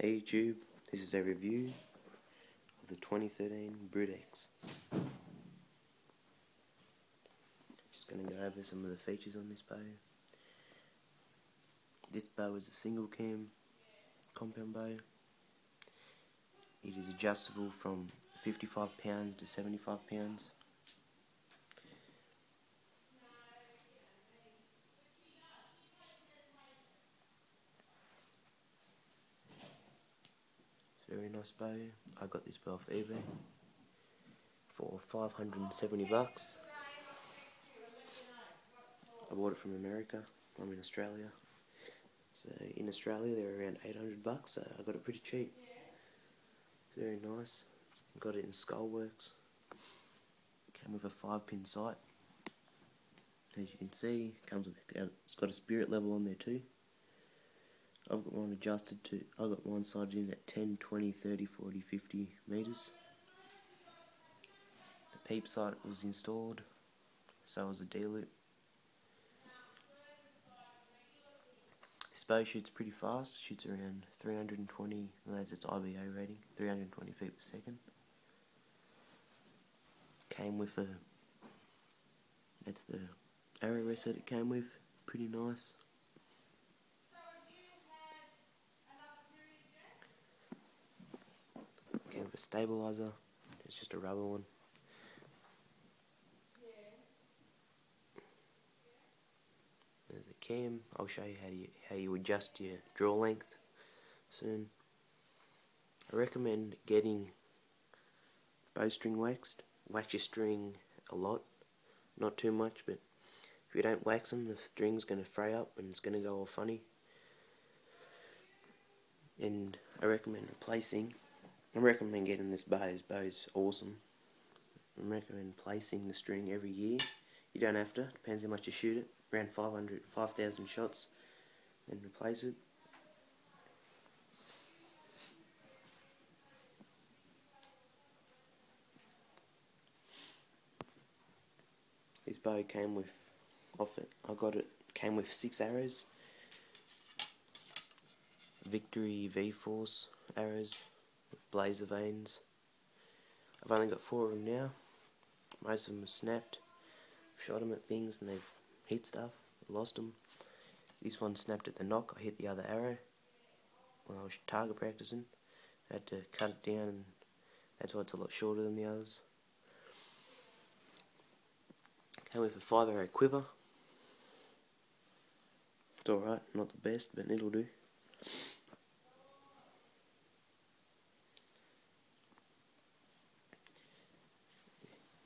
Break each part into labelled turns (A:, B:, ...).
A: Hey YouTube, this is a review of the 2013 Brute-X. Just going to go over some of the features on this bow. This bow is a single cam compound bow. It is adjustable from 55 pounds to 75 pounds. Very nice bow. I got this bow off eBay for 570 bucks. I bought it from America. I'm in Australia. So in Australia they're around 800 bucks. So I got it pretty cheap. Very nice. Got it in Skullworks. Came with a five pin sight. As you can see, comes with it's got a spirit level on there too. I've got one adjusted to, I've got one sighted in at 10, 20, 30, 40, 50 metres. The peep sight was installed, so was the D-loop. This bow shoots pretty fast, shoots around 320, well, that's its IBO rating, 320 feet per second. Came with a, that's the arrow rest that it came with, pretty nice. With a stabilizer. It's just a rubber one. There's a cam. I'll show you how you how you adjust your draw length soon. I recommend getting bowstring waxed. Wax your string a lot, not too much, but if you don't wax them, the string's going to fray up and it's going to go all funny. And I recommend replacing I recommend getting this bow. This bow is awesome. I recommend placing the string every year. You don't have to. Depends how much you shoot it. Around 500, 5,000 shots. Then replace it. This bow came with, off it, I got it, came with six arrows. Victory V-Force arrows blazer vanes. I've only got four of them now. Most of them have snapped. Shot them at things and they've hit stuff. Lost them. This one snapped at the nock. I hit the other arrow when I was target practicing. I had to cut it down and that's why it's a lot shorter than the others. Came with a 5 arrow quiver. It's alright, not the best, but it'll do.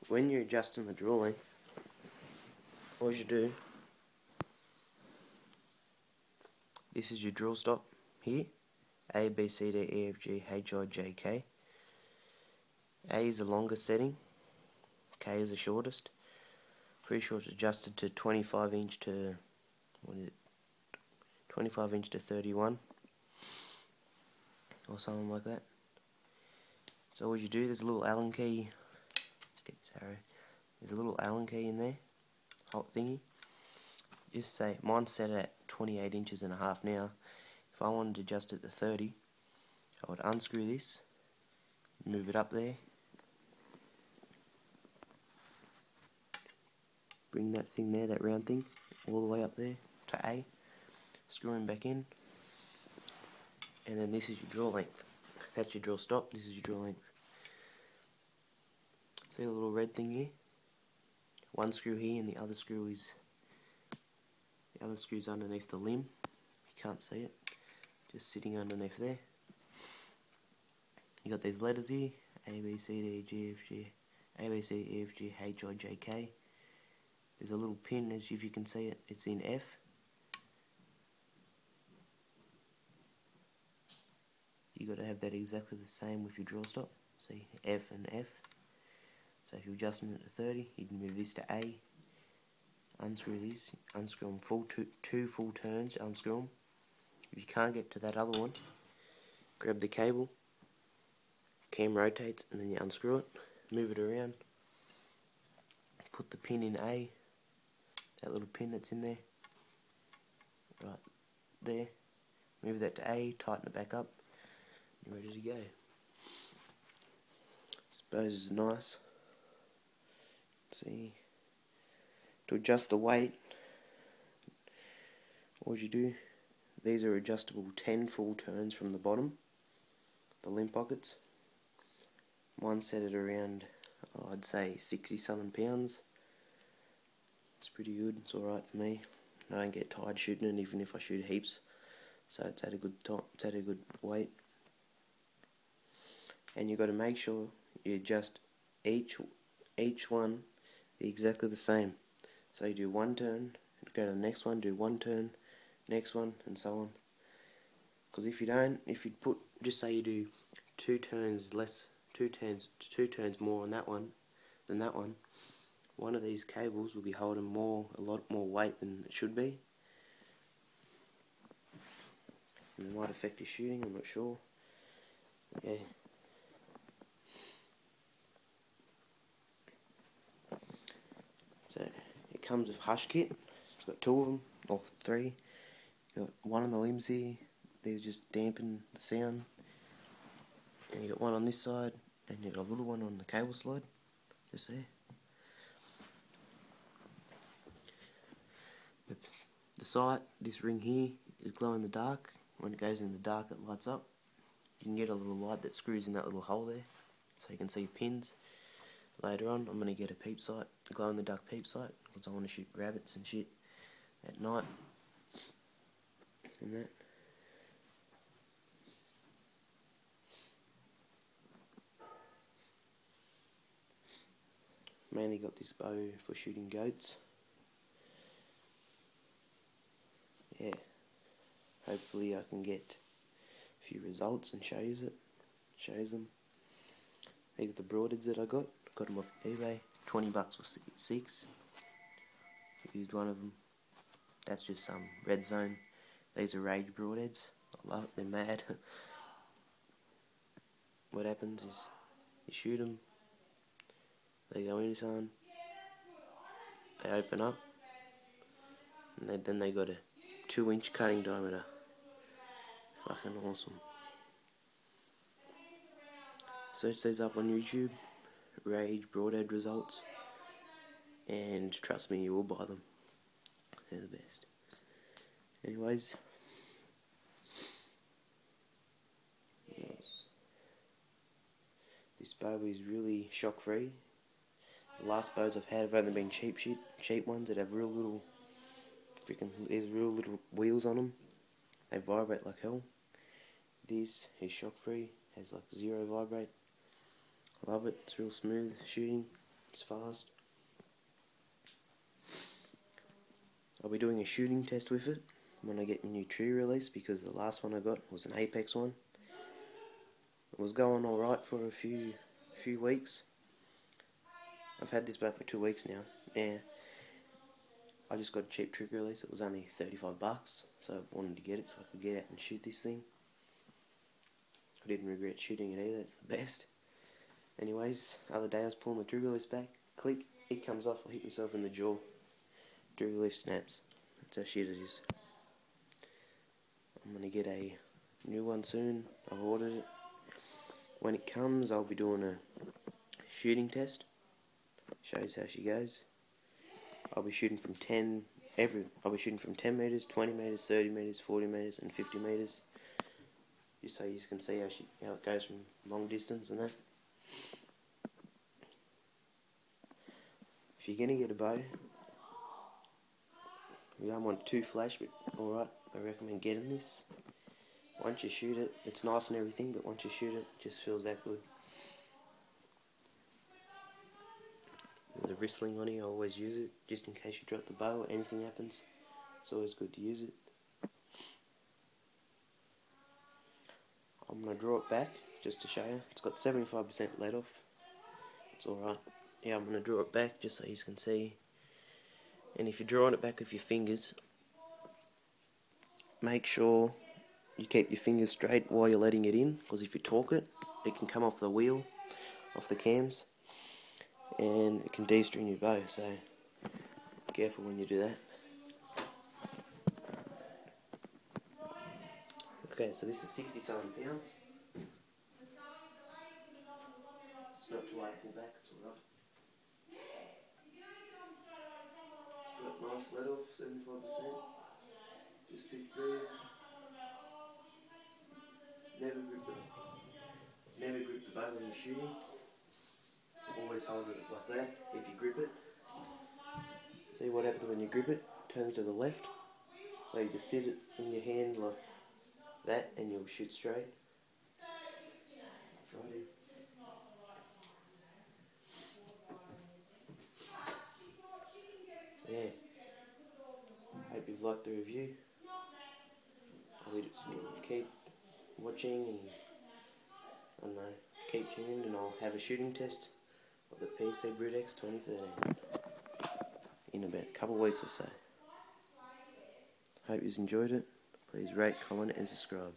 A: When you're adjusting the draw length, all you do, this is your draw stop here, A, B, C, D, E, F, G, H, I, J, K. A is the longest setting, K is the shortest. Pretty sure it's adjusted to 25 inch to, what is it, 25 inch to 31, or something like that. So what you do, there's a little Allen key get this arrow. There's a little Allen key in there, hot thingy. Just say, mine's set at 28 inches and a half now. If I wanted to adjust it to 30, I would unscrew this, move it up there, bring that thing there, that round thing, all the way up there to A, screw him back in, and then this is your draw length. That's your draw stop, this is your draw length. See the little red thing here? One screw here and the other screw is the other screw's underneath the limb. You can't see it. Just sitting underneath there. You got these letters here, A, B, C, D, G, F, G, A, B, C, E, F, G, H, I, J, K. There's a little pin, as if you can see it, it's in F. You got to have that exactly the same with your draw stop. See, F and F. So if you're adjusting it to 30, you can move this to A, unscrew this, unscrew them full two, two full turns, unscrew them. If you can't get to that other one, grab the cable, cam rotates, and then you unscrew it, move it around, put the pin in A, that little pin that's in there, right there, move that to A, tighten it back up, you're ready to go. Suppose it's nice. See, to adjust the weight, what would you do? These are adjustable 10 full turns from the bottom, the limb pockets. One set at around, oh, I'd say 60 something pounds. It's pretty good, it's alright for me. I don't get tired shooting it even if I shoot heaps. So it's at a good time, it's at a good weight. And you've got to make sure you adjust each each one exactly the same. So you do one turn, go to the next one, do one turn, next one, and so on. Because if you don't, if you put, just say you do two turns less, two turns, two turns more on that one than that one, one of these cables will be holding more, a lot more weight than it should be. And it might affect your shooting, I'm not sure. Yeah. So it comes with hush kit. It's got two of them, or three. You got one on the limbs here. These just dampen the sound. And you got one on this side, and you got a little one on the cable slide, just there. The, sight, this ring here, is glow in the dark. When it goes in the dark, it lights up. You can get a little light that screws in that little hole there, so you can see pins. Later on, I'm going to get a peep sight, a glow in the dark peep sight, because I want to shoot rabbits and shit at night. And that. Mainly got this bow for shooting goats. Yeah. Hopefully I can get a few results and shows it. Shows them. These are the broadheads that I got. Got them off eBay. 20 bucks for six. Used one of them. That's just some red zone. These are rage broadheads. I love it. They're mad. what happens is you shoot them. They go into someone. They open up. And they, then they got a 2 inch cutting diameter. Fucking awesome. Search these up on YouTube. Rage Broadhead results. And trust me, you will buy them. They're the best. Anyways. This bow is really shock free. The last bows I've had have only been cheap shit, cheap ones that have real little freaking there's real little wheels on them. They vibrate like hell. This is shock free, has like zero vibrate. Love it, it's real smooth shooting, it's fast. I'll be doing a shooting test with it when I get my new tree release because the last one I got was an Apex one. It was going alright for a few few weeks. I've had this back for two weeks now. Yeah. I just got a cheap trigger release. It was only 35 bucks, so I wanted to get it so I could get out and shoot this thing. I didn't regret shooting it either. It's the best. Anyways, other day I was pulling the release back. Click, it comes off. I hit myself in the jaw. Release snaps. That's how shit it is. I'm gonna get a new one soon. I've ordered it. When it comes, I'll be doing a shooting test. Shows how she goes. I'll be shooting from 10 every I'll be shooting from 10 meters, 20 meters, 30 meters, 40 meters, and 50 meters. Just so you can see how she how it goes from long distance and that. If you're gonna get a bow, you don't want too flash, but alright, I recommend getting this. Once you shoot it, it's nice and everything, but once you shoot it, it just feels that good. the wrist sling on here, I always use it, just in case you drop the bow or anything happens. It's always good to use it. I'm going to draw it back, just to show you. It's got 75% let off. It's alright. Yeah, I'm going to draw it back, just so you can see. And if you're drawing it back with your fingers, make sure you keep your fingers straight while you're letting it in, because if you torque it, it can come off the wheel, off the cams and it can de-string your bow so careful when you do that okay so this is 60 something pounds buckle back, it's alright. Got nice let off, 75%. Just sits there. Never grip the, never grip the bow when you're shooting. Always hold it like that if you grip it. See what happens when you grip it? Turns to the left. So you just sit it in your hand like that and you'll shoot straight. yeah. Hope you've liked the review. I'll keep watching and I don't know, keep tuned and I'll have a shooting test of the PSE Brute X 2013 in about a couple of weeks or so. Hope you've enjoyed it. Please rate, comment and subscribe.